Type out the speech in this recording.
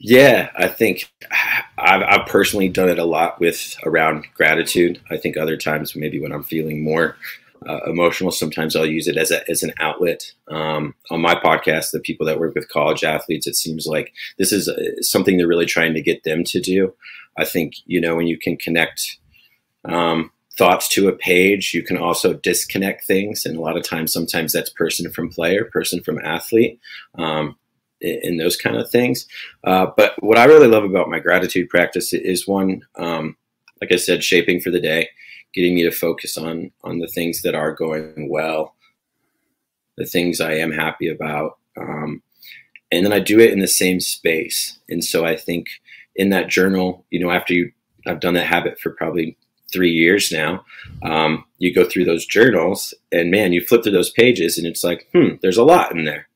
Yeah, I think I've, I've, personally done it a lot with around gratitude. I think other times, maybe when I'm feeling more uh, emotional, sometimes I'll use it as a, as an outlet. Um, on my podcast, the people that work with college athletes, it seems like this is uh, something they're really trying to get them to do. I think you know when you can connect um, thoughts to a page, you can also disconnect things, and a lot of times, sometimes that's person from player, person from athlete. Um, and those kind of things. Uh, but what I really love about my gratitude practice is one, um, like I said, shaping for the day, getting me to focus on on the things that are going well, the things I am happy about, um, and then I do it in the same space. And so I think in that journal, you know, after you, I've done that habit for probably three years now. Um, you go through those journals, and man, you flip through those pages, and it's like, hmm, there's a lot in there